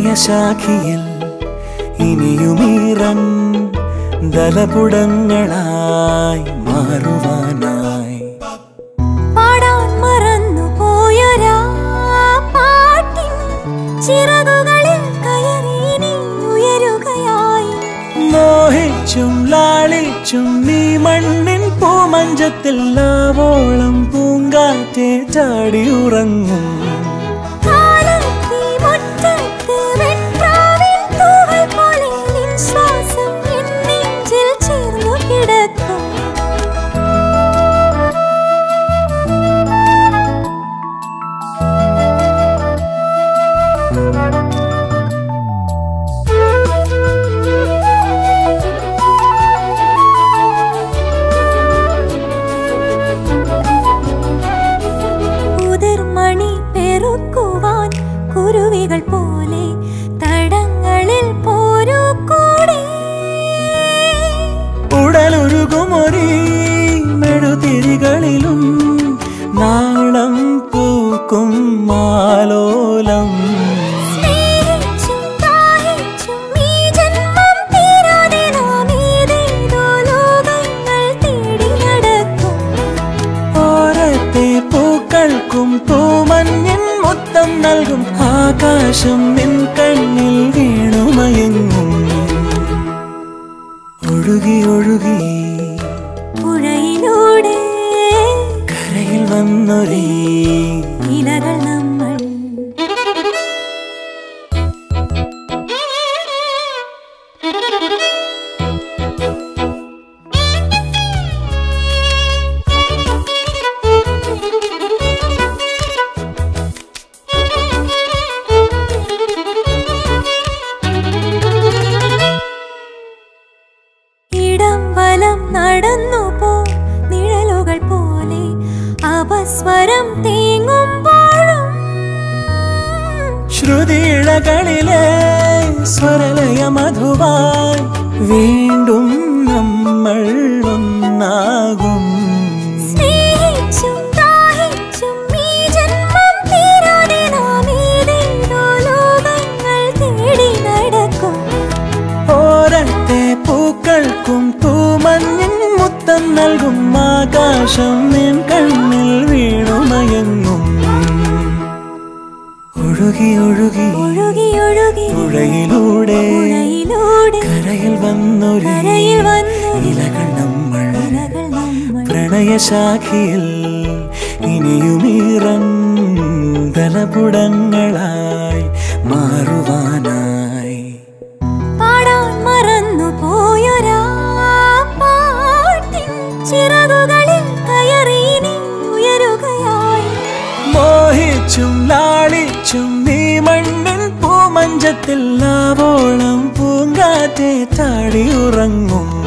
പ്രണയശാഖിയിൽ ഇനിയുമീറൻ ദലപുടങ്ങളായി മാറുവാനായി. പാടാൻ മറന്നു പോയൊരാ പാട്ടിൻ ചിറകുകളിൽ കയറി ഉയരുകയായി. മോഹിച്ചും ലാളിച്ചും നീ മണ്ണിൻ പൂമഞ്ചത്തിൽ ലാവോളം പൂങ്കാറ്റേ ചാടി குருவிகள் ആകാശം നിൻ കണ്ണിൽ വീണു മയങ്ങുന്നു ഒഴുകി ഒഴുകി പുഴയിലൂടെ കരയിൽ വന്നൊരേ ഇലകൾ നമ്മൾ നടന്നു പോ നിഴലുകൾ പോലെ അപസ്വരം തേങ്ങുമ്പോഴും ശ്രുതിയിഴകളിലെ സ്വരലയ മധുവായി വീണ്ടും നൽകും ആകാശം നിൻ കണ്ണിൽ വീണുമയങ്ങും ഒഴുകി ഒഴുകി ഒഴുകി ഒഴുകി പുഴയിലൂടെ കരയിൽ വന്നൊരു കരയിൽ വന്നു ഇലകൾ നമ്മൾ നമ്മൾ പ്രണയശാഖിയിൽ ഇനിയുമീറൻ തലപുടങ്ങളായി മാറുവാനായി പൂമഞ്ചത്തിൽ ചാടി ഉറങ്ങും